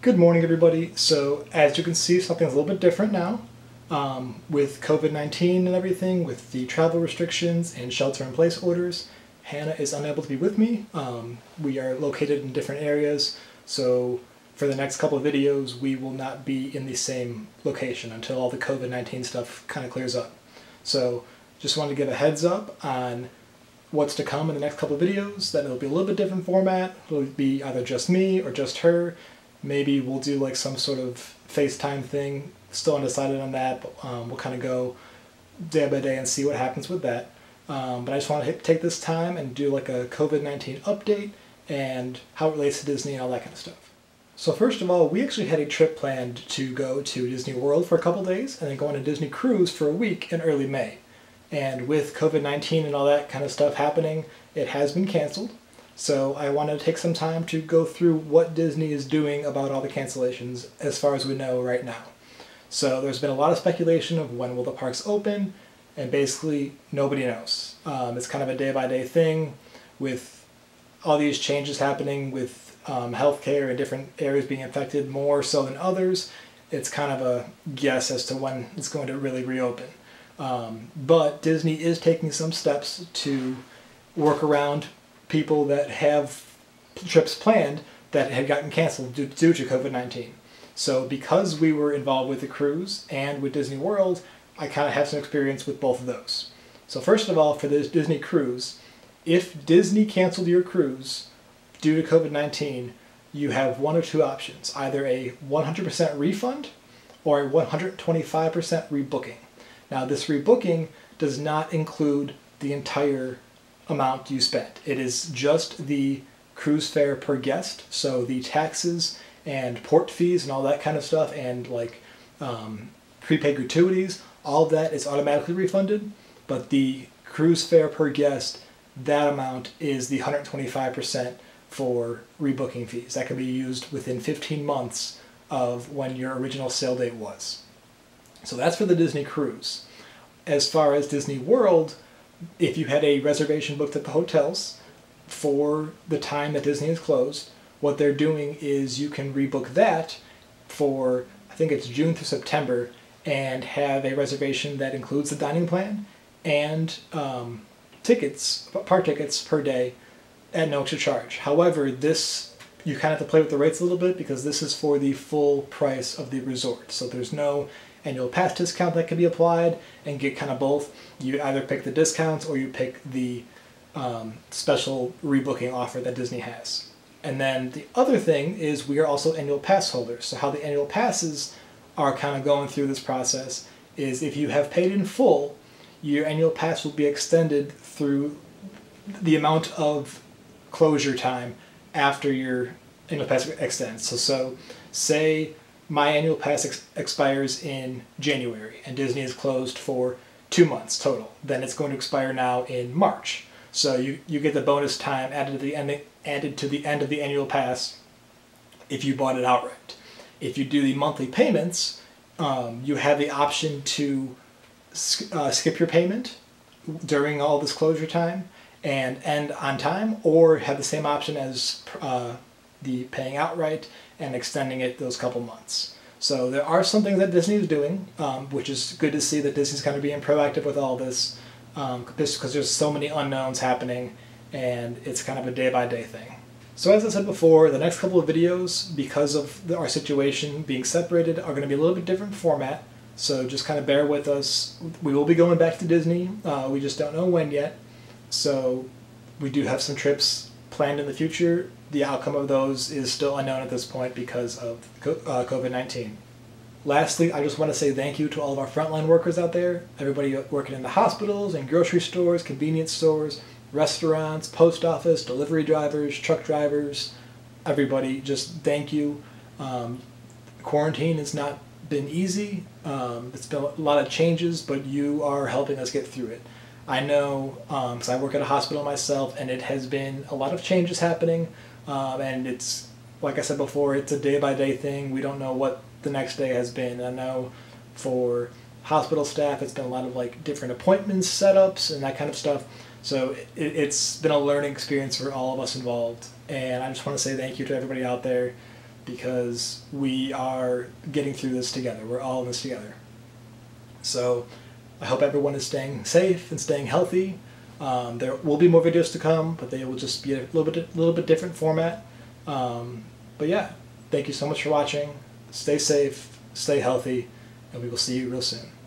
Good morning, everybody. So, as you can see, something's a little bit different now. Um, with COVID 19 and everything, with the travel restrictions and shelter in place orders, Hannah is unable to be with me. Um, we are located in different areas, so for the next couple of videos, we will not be in the same location until all the COVID 19 stuff kind of clears up. So, just wanted to give a heads up on what's to come in the next couple of videos, that it'll be a little bit different format. It'll be either just me or just her maybe we'll do like some sort of FaceTime thing. Still undecided on that, but um, we'll kind of go day by day and see what happens with that. Um, but I just want to take this time and do like a COVID 19 update and how it relates to Disney and all that kind of stuff. So, first of all, we actually had a trip planned to go to Disney World for a couple days and then go on a Disney cruise for a week in early May. And with COVID 19 and all that kind of stuff happening, it has been canceled. So I want to take some time to go through what Disney is doing about all the cancellations as far as we know right now. So there's been a lot of speculation of when will the parks open, and basically nobody knows. Um, it's kind of a day by day thing with all these changes happening with um, healthcare and different areas being affected more so than others. It's kind of a guess as to when it's going to really reopen. Um, but Disney is taking some steps to work around people that have trips planned that had gotten canceled due, due to COVID 19. So, because we were involved with the cruise and with Disney World, I kind of have some experience with both of those. So, first of all, for this Disney cruise, if Disney canceled your cruise due to COVID 19, you have one or two options either a 100% refund or a 125% rebooking. Now, this rebooking does not include the entire amount you spent. It is just the cruise fare per guest, so the taxes and port fees and all that kind of stuff, and like um, prepaid gratuities, all of that is automatically refunded. But the cruise fare per guest, that amount is the 125% for rebooking fees. That can be used within 15 months of when your original sail date was. So that's for the Disney cruise. As far as Disney World, if you had a reservation booked at the hotels for the time that Disney is closed, what they're doing is you can rebook that for I think it's June through September and have a reservation that includes the dining plan and um, tickets, park tickets per day at no extra charge. However, this you kind of have to play with the rates a little bit because this is for the full price of the resort. So there's no annual pass discount that can be applied and get kind of both. You either pick the discounts or you pick the um, special rebooking offer that Disney has. And then the other thing is we are also annual pass holders. So how the annual passes are kind of going through this process is if you have paid in full, your annual pass will be extended through the amount of closure time after your annual pass extends. So, so say my annual pass ex- expires in January and Disney is closed for two months total. Then it's going to expire now in March. So you, you get the bonus time added to the end added to the end of the annual pass if you bought it outright. If you do the monthly payments, um, you have the option to uh, skip your payment during all this closure time and end on time, or have the same option as uh, the paying outright and extending it those couple months. So there are some things that Disney is doing, um, which is good to see that Disney's kind of being proactive with all this, um, because there's so many unknowns happening, and it's kind of a day by day thing. So as I said before, the next couple of videos, because of the, our situation being separated, are going to be a little bit different format. So just kind of bear with us. We will be going back to Disney. Uh, we just don't know when yet. So we do have some trips planned in the future the outcome of those is still unknown at this point because of uh, COVID 19. Lastly, I just want to say thank you to all of our frontline workers out there, everybody working in the hospitals and grocery stores, convenience stores, restaurants, post office, delivery drivers, truck drivers, everybody, just thank you. Um, quarantine has not been easy. Um, it's been a lot of changes, but you are helping us get through it. I know because um, I work at a hospital myself, and it has been a lot of changes happening. Um, and it's like I said before, it's a day by day thing. We don't know what the next day has been. I know for hospital staff, it's been a lot of like different appointments, setups, and that kind of stuff. So it, has been a learning experience for all of us involved. And I just want to say thank you to everybody out there because we are getting through this together. We're all in this together. So I hope everyone is staying safe and staying healthy. Um, there will be more videos to come, but they will just be a little bit, a little bit different format. Um, but yeah, thank you so much for watching. Stay safe, stay healthy, and we will see you real soon.